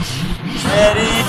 Ready?